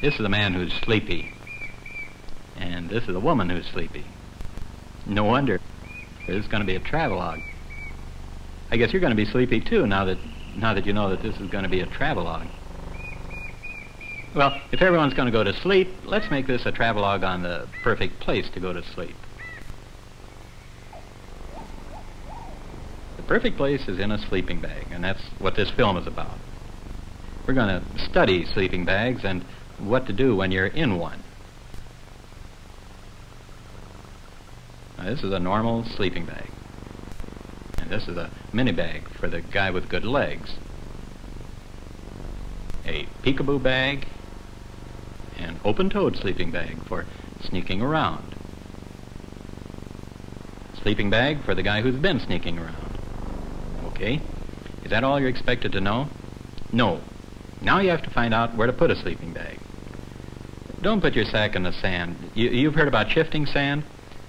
This is a man who's sleepy. And this is a woman who's sleepy. No wonder. This is going to be a travelogue. I guess you're going to be sleepy too now that now that you know that this is going to be a travelogue. Well, if everyone's going to go to sleep, let's make this a travelogue on the perfect place to go to sleep. The perfect place is in a sleeping bag, and that's what this film is about. We're going to study sleeping bags and what to do when you're in one. Now, this is a normal sleeping bag. And this is a mini bag for the guy with good legs. A peekaboo bag, an open-toed sleeping bag for sneaking around. Sleeping bag for the guy who's been sneaking around. Okay? Is that all you're expected to know? No. Now you have to find out where to put a sleeping bag. Don't put your sack in the sand. You, you've heard about shifting sand?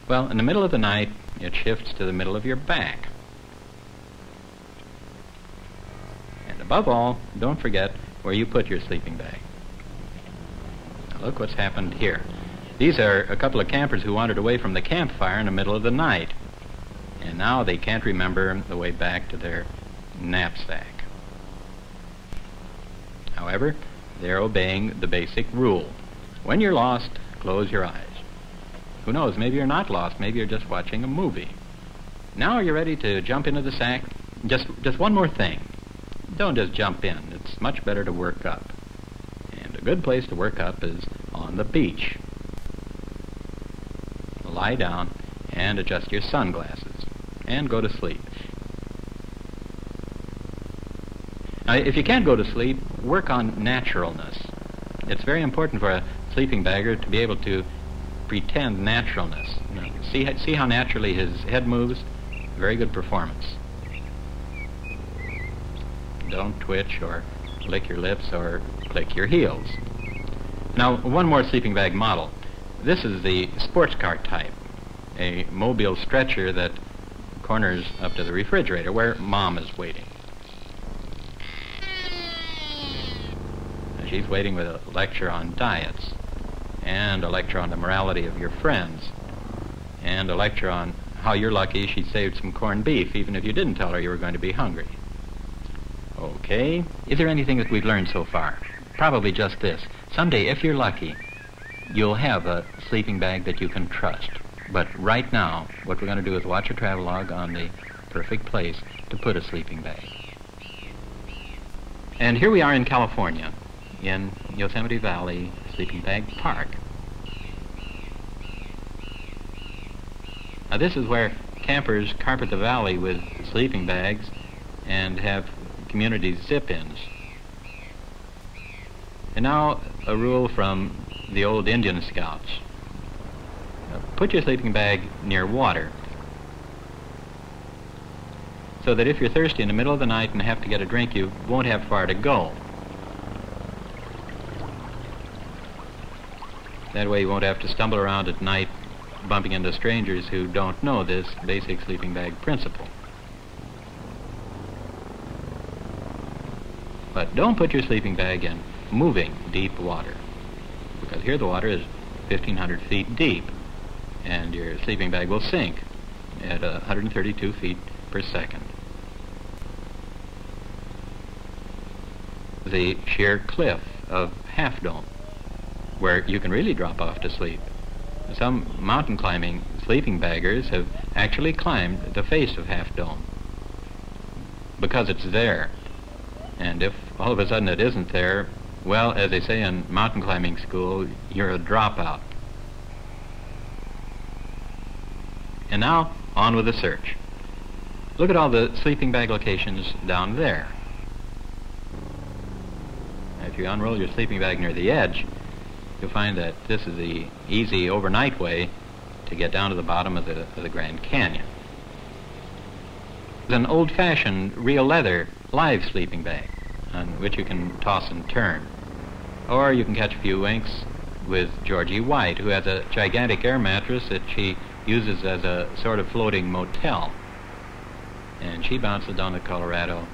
Well, in the middle of the night, it shifts to the middle of your back. And above all, don't forget where you put your sleeping bag. Now look what's happened here. These are a couple of campers who wandered away from the campfire in the middle of the night. And now they can't remember the way back to their knapsack. However, they're obeying the basic rule. When you're lost, close your eyes. Who knows, maybe you're not lost, maybe you're just watching a movie. Now are you ready to jump into the sack? Just, just one more thing. Don't just jump in. It's much better to work up. And a good place to work up is on the beach. Lie down and adjust your sunglasses and go to sleep. Now, if you can't go to sleep, work on naturalness. It's very important for a sleeping bagger to be able to pretend naturalness. You know, see, see how naturally his head moves? Very good performance. Don't twitch or lick your lips or click your heels. Now, one more sleeping bag model. This is the sports car type, a mobile stretcher that corners up to the refrigerator where mom is waiting. She's waiting with a lecture on diets, and a lecture on the morality of your friends, and a lecture on how you're lucky she saved some corned beef, even if you didn't tell her you were going to be hungry. Okay. Is there anything that we've learned so far? Probably just this. Someday, if you're lucky, you'll have a sleeping bag that you can trust. But right now, what we're going to do is watch a travelogue on the perfect place to put a sleeping bag. And here we are in California, in Yosemite Valley Sleeping Bag Park. Now this is where campers carpet the valley with sleeping bags and have community zip-ins. And now a rule from the old Indian scouts. Put your sleeping bag near water so that if you're thirsty in the middle of the night and have to get a drink, you won't have far to go. That way you won't have to stumble around at night bumping into strangers who don't know this basic sleeping bag principle. But don't put your sleeping bag in moving deep water because here the water is 1,500 feet deep and your sleeping bag will sink at 132 feet per second. The sheer cliff of Half Dome where you can really drop off to sleep. Some mountain climbing sleeping baggers have actually climbed the face of Half Dome because it's there. And if all of a sudden it isn't there, well, as they say in mountain climbing school, you're a dropout. And now, on with the search. Look at all the sleeping bag locations down there. If you unroll your sleeping bag near the edge, you'll find that this is the easy overnight way to get down to the bottom of the, of the Grand Canyon. It's an old-fashioned real leather live sleeping bag on which you can toss and turn. Or you can catch a few winks with Georgie White, who has a gigantic air mattress that she uses as a sort of floating motel. And she bounces down to Colorado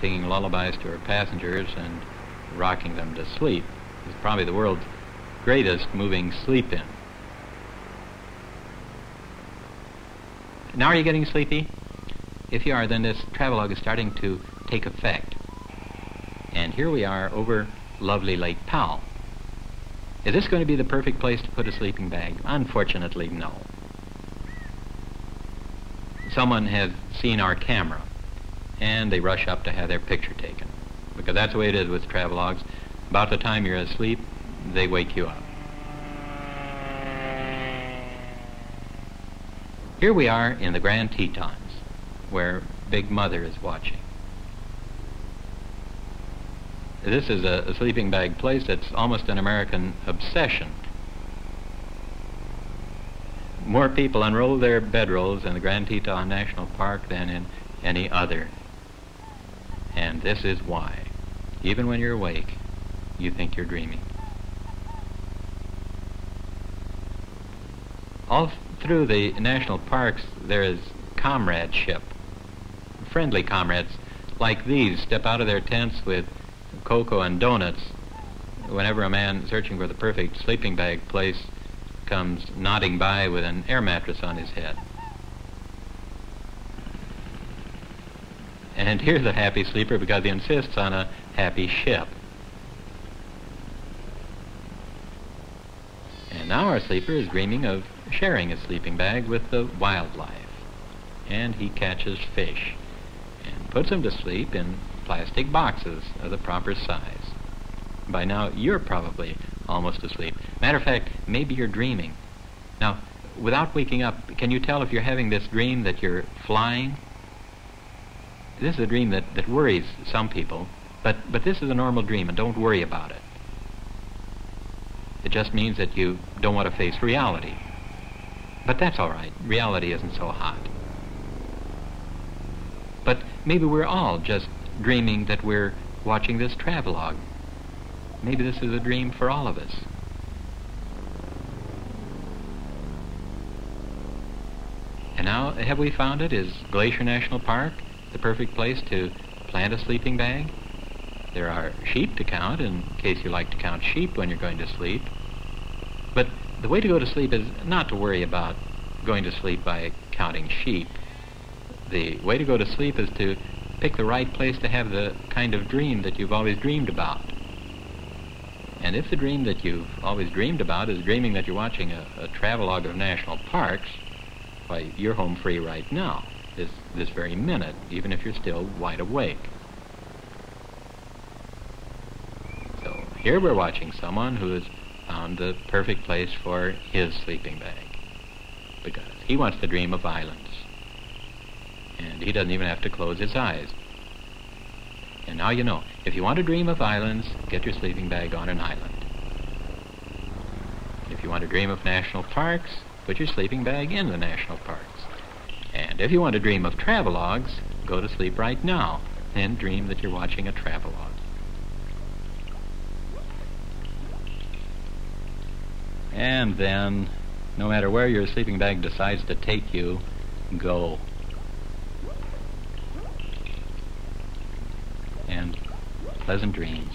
singing lullabies to her passengers and rocking them to sleep. It's probably the world's greatest moving sleep-in. Now are you getting sleepy? If you are, then this travelogue is starting to take effect. And here we are over lovely Lake Powell. Is this going to be the perfect place to put a sleeping bag? Unfortunately, no. Someone has seen our camera, and they rush up to have their picture taken. Because that's the way it is with travelogues. About the time you're asleep, they wake you up. Here we are in the Grand Tetons, where Big Mother is watching. This is a, a sleeping bag place that's almost an American obsession. More people unroll their bedrolls in the Grand Teton National Park than in any other. And this is why. Even when you're awake, you think you're dreaming. All through the national parks, there is comradeship. Friendly comrades like these step out of their tents with cocoa and donuts whenever a man searching for the perfect sleeping bag place comes nodding by with an air mattress on his head. And here's a happy sleeper because he insists on a happy ship. And now our sleeper is dreaming of sharing his sleeping bag with the wildlife. And he catches fish and puts them to sleep in plastic boxes of the proper size. By now, you're probably almost asleep. Matter of fact, maybe you're dreaming. Now, without waking up, can you tell if you're having this dream that you're flying? This is a dream that, that worries some people, but, but this is a normal dream, and don't worry about it. It just means that you don't want to face reality. But that's all right. Reality isn't so hot. But maybe we're all just dreaming that we're watching this travelogue. Maybe this is a dream for all of us. And now, have we found it? Is Glacier National Park the perfect place to plant a sleeping bag? There are sheep to count in case you like to count sheep when you're going to sleep. But the way to go to sleep is not to worry about going to sleep by counting sheep. The way to go to sleep is to pick the right place to have the kind of dream that you've always dreamed about. And if the dream that you've always dreamed about is dreaming that you're watching a, a travelogue of national parks, why, you're home free right now, this, this very minute, even if you're still wide awake. So here we're watching someone who has found the perfect place for his sleeping bag, because he wants to dream of islands and he doesn't even have to close his eyes. And now you know, if you want to dream of islands, get your sleeping bag on an island. If you want to dream of national parks, put your sleeping bag in the national parks. And if you want to dream of travelogues, go to sleep right now and dream that you're watching a travelogue. And then, no matter where your sleeping bag decides to take you, go. And pleasant dreams.